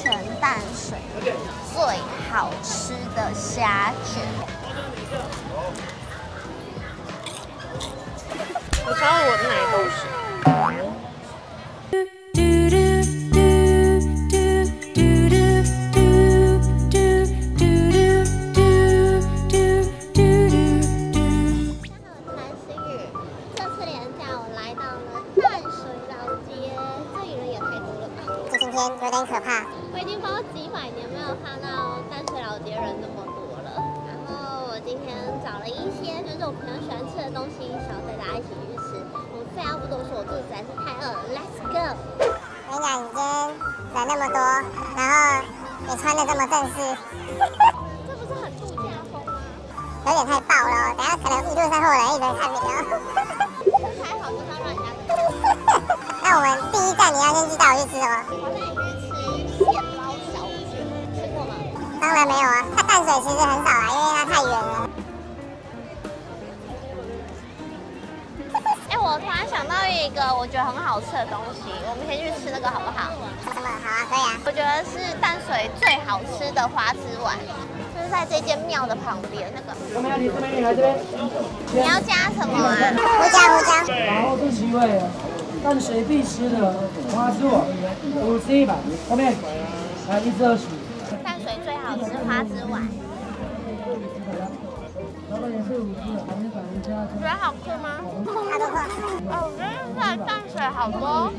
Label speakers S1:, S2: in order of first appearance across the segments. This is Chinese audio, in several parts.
S1: 全淡水最好吃的虾卷。
S2: 我超我的奶都是。
S1: 南星宇，这次连假我来到了淡水老街，这里人也太多了吧！
S3: 这今天有点可怕。
S1: 我已经不知道几百年没有看到淡水老街人那么多了。然后我今天找了一些就是我平常喜欢吃的东西，想要带大家一起去吃。我废话不多说，我肚子实在是太饿了，Let's go！
S3: 我跟你今天人那么多，然后你穿的这么正式，
S1: 这不是很度假风吗？
S3: 有点太爆了哦。等下可能一路上会有人一直看你哦。
S1: 身材好就是要让人家
S3: 那我们第一站你要先知道我去吃什么？当然没有啊，它 淡水其实很少啊，因为它太远了。
S1: 哎、我突然想到一个我觉得很好吃的东西，我们先去吃那个好不好？
S3: 什么？好啊，可以啊。
S1: 我觉得是淡水最好吃的花枝丸，就是在这间庙的旁边那个。
S4: 我们要你这边，你来这边。
S1: 你要加什么啊？
S3: 胡椒胡椒，
S4: 然后这七位淡水必吃的花枝丸，五十一百，后面来一至二十。
S1: 淡水最好吃花枝丸，
S4: 老板也是五十，旁边转一下。
S1: 你觉得好吃吗？
S3: 好多货。
S1: 哦，我觉得在淡水好多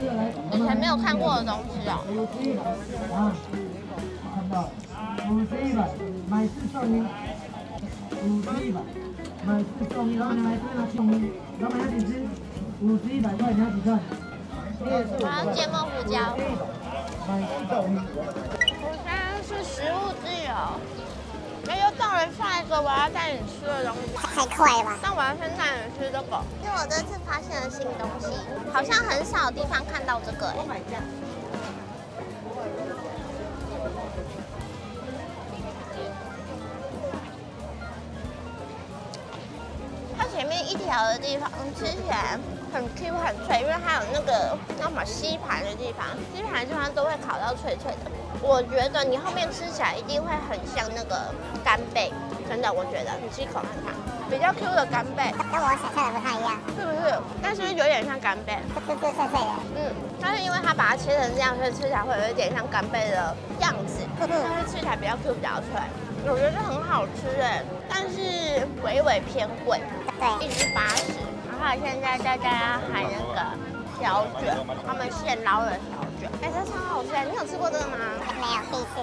S1: 以前没有看过的东西哦。
S4: 五十一百，啊，看到，五十一百，买四送一，五十一百，买四送一，老板娘来这边拿送一，老板娘几只，五十一百块，你要几份？
S1: 我要芥末胡椒。
S4: 买四送一。
S1: 食物自由。哎，又到了下一个我要带你吃的东西。
S3: 太快了吧！
S1: 但我要先带你吃这个，因为我这次发现了新东西，好像很少地方看到这个哎。它前面一条的地方吃起来很 Q 很脆，因为它有那个那什么吸盘的地方，吸盘的地方都会烤到脆脆的。我觉得你后面吃起来一定会很像那个干贝，真的，我觉得你吃一口看看，比较 Q 的干贝，
S3: 跟我想象的不太一样，
S1: 是不是？但是有点像干贝，
S3: 就就脆脆的。
S1: 嗯，但是因为它把它切成这样，所以吃起来会有一点像干贝的样子，但是吃起来比较 Q 比较脆，我觉得很好吃哎，但是微微偏贵，
S3: 对，
S1: 一只八十，现在大家喊那个小卷，他们现捞的小卷，哎，这超好吃哎，你有吃过这个吗？
S3: 没有第一次。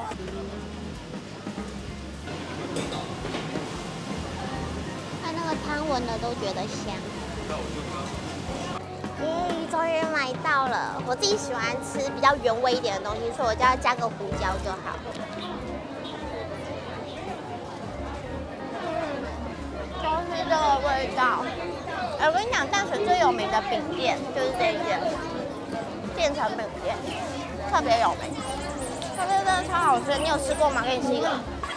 S1: 看那个汤闻的都觉得香。耶，终于买到了！我自己喜欢吃比较原味一点的东西，所以我就要加个胡椒就好。嗯，就是这个味道。哎，我跟你讲，淡水最有名的饼店就是这一间，建成饼店，特别有名。这个真的超好吃，你有吃过吗？给你吃一个。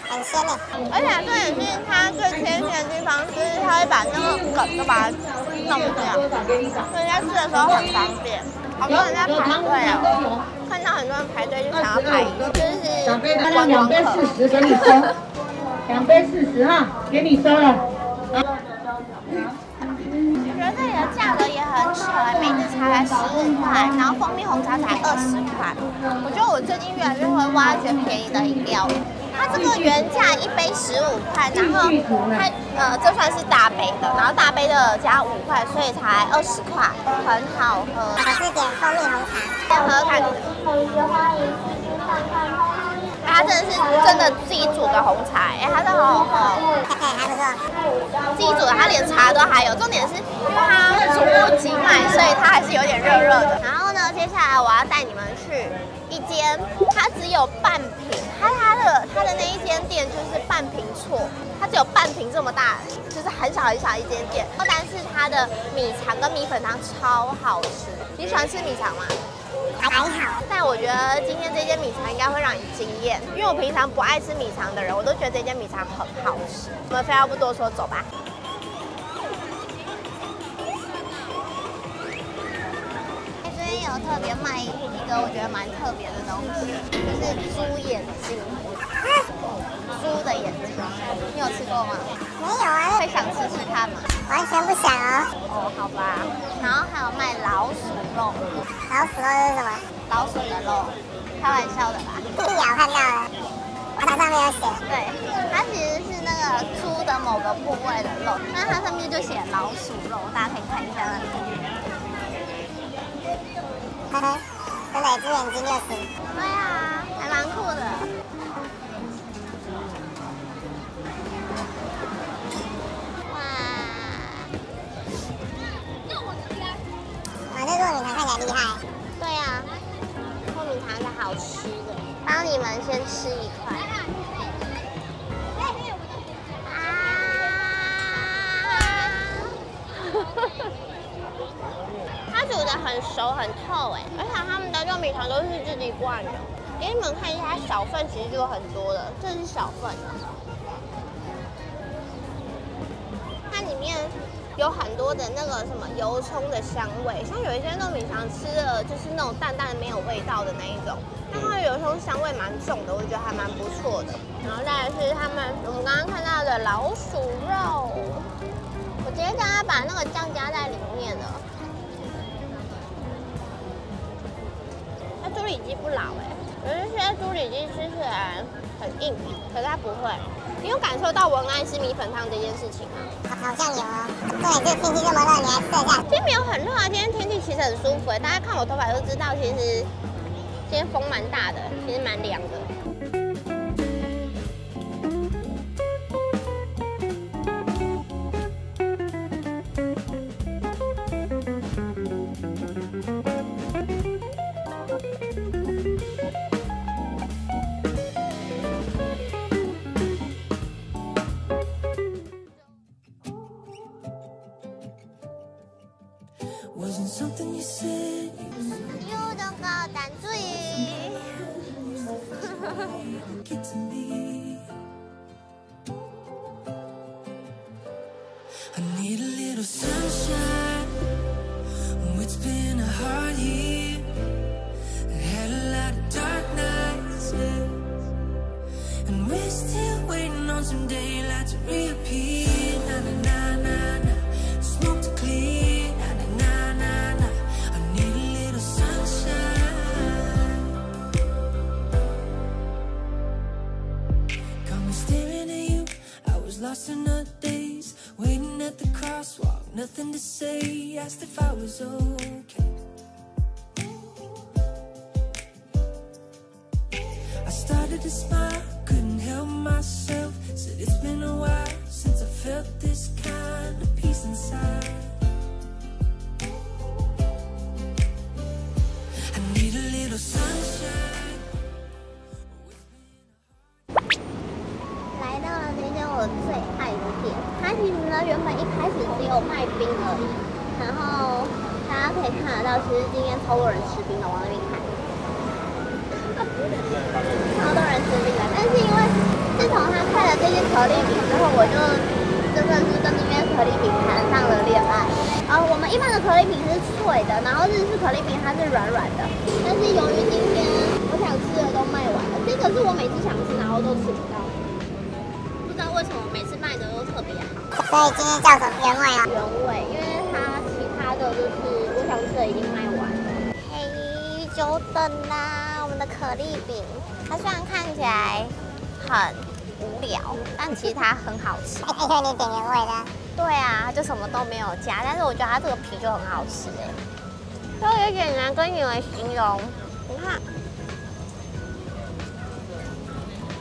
S3: 很鲜呢。
S1: 而且重点是它最贴心的地方，就是它会把那个梗都把它弄掉，所以在吃的时候很方便。好多人在排队哦，看到很多人排队就想要排，就是观光客。
S4: 十给你收，两杯四十哈，给你收了。
S1: 价格也很扯哎，梅子茶才十五块，然后蜂蜜红茶才二十块。我觉得我最近越来越会挖掘便宜的饮料。它这个原价一杯十五块，然后它呃这算是大杯的，然后大杯的加五块，所以才二十块，很好喝。
S3: 我是点蜂蜜红茶。
S1: 先喝喝看。它真的是真的自己煮的红茶，哎，它真的好好喝。
S3: 看看还不错。
S1: 自己煮的，它连茶都还有。重点是因为它煮不即卖，所以它还是有点热热的。然后呢，接下来我要带你们去一间，它只有半瓶，它它的它的那一间店就是半瓶错，它只有半瓶这么大，就是很小很小一间店。但是它的米肠跟米粉汤超好吃。你喜欢吃米肠吗？
S3: 还好。
S1: 但我觉得今天这间米肠应该会让你惊艳，因为我平常不爱吃米肠的人，我都觉得这间米肠很好吃。我们废话不多说，走吧。哎这边有特别卖一个我觉得蛮特别的东西，就是猪眼睛，猪的眼睛，你有吃过吗？
S3: 没有啊，
S1: 会想吃吃看吗？
S3: 完全不想哦。
S1: 哦，好吧。然后还有卖老鼠肉，
S3: 老鼠肉是什么？
S1: 老鼠的肉，开玩笑的啦。
S3: 地表看到了，它上面有写。
S1: 对，它其实是那个猪的某个部位的肉，那它上面就写老鼠肉，大家可以看一下那里。
S3: 呵呵，真的只眼睛就是。
S1: 对啊，还蛮酷的。
S3: 米团看起来厉害。
S1: 对啊，糯米糖是好吃的，帮你们先吃一块。啊！它煮的很熟很透哎，而且他们的糯米团都是自己灌的。给你们看一下，它小份其实就很多了，这是小份的有很多的那个什么油葱的香味，像有一些糯米肠吃的就是那种淡淡的没有味道的那一种，但它的油葱香味蛮重的，我觉得还蛮不错的。然后再来是他们我们刚刚看到的老鼠肉，我直接叫他把那个酱加在里面了。它猪里脊不老哎、有一些猪里脊吃起来很硬，可是它不会。你有感受到文安吃米粉汤这件事情吗？
S3: 好像有哦。对，这天气这么热，你还吃得下？
S1: 今天没有很热啊，今天天气其实很舒服哎，大家看我头发就知道，其实今天风蛮大的，其实蛮凉的。有蛋糕淡水。
S5: get to lost in the days, waiting at the crosswalk, nothing to say. Asked if I was okay. I started to smile, couldn't help myself. Said it's been a while since I felt this kind of peace inside. I need a little sunshine.
S1: 呢原本一开始只有卖冰而已，然后大家可以看得到，其实今天超多人吃冰的，往那边看，超多人吃冰的。但是因为自从他开了这些可丽饼之后，我就真的是跟这边可丽饼谈上了恋爱。呃，我们一般的可丽饼是脆的，然后日式可丽饼它是软软的，但是由于今天我想吃的都卖完了，这个是我每次想吃然后都吃不到。不知道为什么每次卖的都特别好
S3: 所以今天叫什么原味啊？
S1: 原味，因为它其他的就是我想吃的已经卖完了。嘿，久等啦，我们的可丽饼，它虽然看起来很无聊，但其实它很好吃。
S3: 哎，因为你点原味的。
S1: 对啊，就什么都没有加，但是我觉得它这个皮就很好吃哎，就有点难跟你们形容。你看，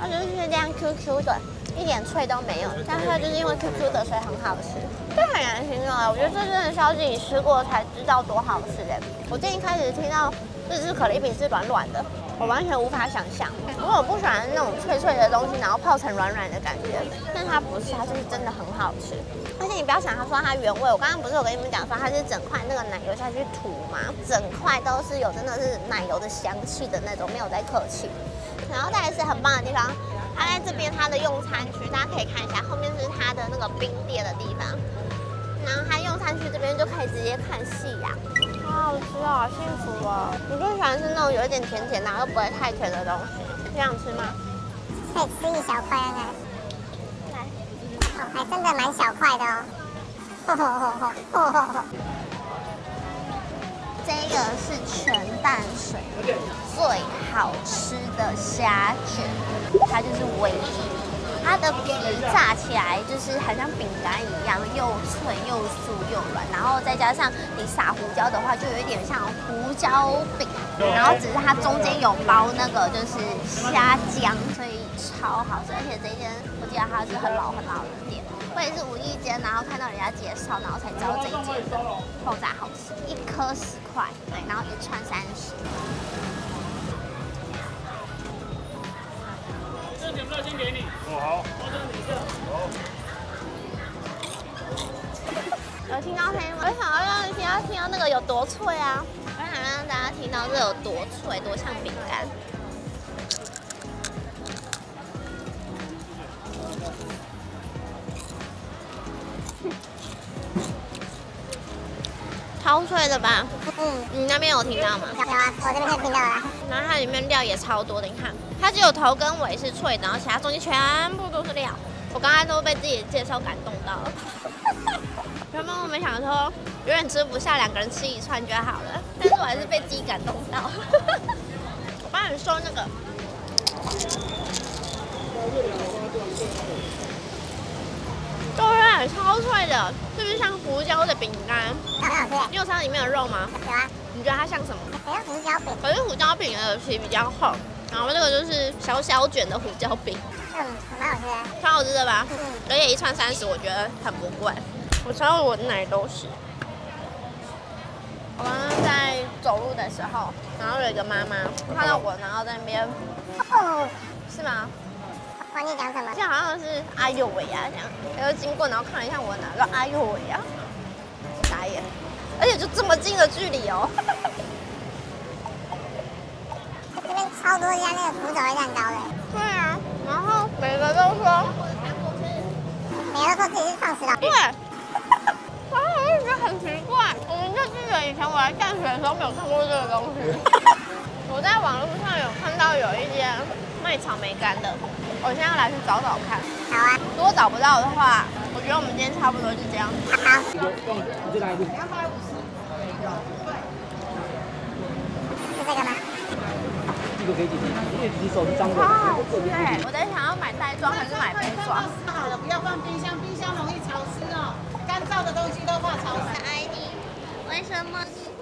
S1: 它就是这样 QQ 的，一点脆都没有，但它就是因为 QQ 的，所以很好吃。这很难形容啊，我觉得这真的是要自己吃过才知道多好吃哎。我最近开始听到日式可丽饼是软软的，我完全无法想象，因为我不喜欢那种脆脆的东西，然后泡成软软的感觉。但它不是，它就是真的很好吃。而且你不要想它说它原味，我刚刚不是有跟你们讲说它是整块那个奶油下去涂吗？整块都是有真的是奶油的香气的那种，没有在客气。然后再来是很棒的地方，它在这边它的用餐区，大家可以看一下，后面是它的那个冰店的地方。然后它用餐区这边就可以直接看夕阳，好好吃哦，好幸福哦！我最喜欢吃那种有一点甜甜，然后又不会太甜的东西。你想吃吗？
S3: 可以吃一小块看看。来，哦，还真的蛮小块的哦。吼吼吼吼吼吼吼！
S1: 这个是全淡水最好吃的虾卷，它就是唯一。它的皮炸起来就是很像饼干一样，又脆又酥又软，然后再加上你撒胡椒的话，就有一点像胡椒饼，然后只是它中间有包那个就是虾浆，所以超好吃。而且这一间我记得它是很老很老的店，我也是无意间然后看到人家介绍，然后才知道这一间的爆炸好吃，一颗十块，对，然后一串三十。
S6: 这点不到先给你。哦好。
S1: 有听到声音吗？我想要让大家听到那个有多脆啊！我想让大家听到这有多脆，多像饼干。超脆的吧？嗯，你那边有听到吗？
S3: 有啊，我这边就听到了。
S1: 然后它里面料也超多的，你看，它只有头跟尾是脆的，然后其他中间全部都是料。我刚才都被自己的介绍感动到了。原本我们想说有点吃不下，两个人吃一串就好了，但是我还是被自己感动到。我帮你收那个。超脆的，是不是像胡椒的饼干？
S3: 很好吃。
S1: 你有吃到里面的肉吗？
S3: 有啊。
S1: 你觉得它像什么？
S3: 好像胡椒饼。
S1: 可是胡椒饼的皮比较厚，然后这个就是小小卷的胡椒饼。
S3: 嗯，蛮好吃的。
S1: 超好吃的吧？
S3: 嗯。
S1: 而且一串三十，我觉得很不贵。我超我奶都是。我刚刚在走路的时候，然后有一个妈妈看到我，然后在那边，
S3: 哦，
S1: 是吗？
S3: 忘记讲什么
S1: 好。像好像是哎呦喂呀这样，然后经过，然后看了一下我哪，个哎呦喂呀，傻眼，而且就这么近的距离哦。
S3: 这边超多家那个古早味蛋糕的，
S1: 对啊，然后每个都说，
S3: 每个都说自己是创始老
S1: 对，然后我就觉得很奇怪，我们就记得以前我来淡水的时候没有看过这个东西。我在网络上有看到有一间卖草莓干的，我现在要来去找找看。
S3: 好啊，
S1: 如果找不到的话，我觉得我们今天差不多就这样。
S3: 好。是这个吗？
S4: 这个给姐姐，因为你手是脏的。
S1: 超好吃哎！我在想要买袋装还是买杯装？
S2: 好了，不要放冰箱，冰箱容易潮湿哦。干燥的东西都怕潮湿。
S1: 爱你，为什么你？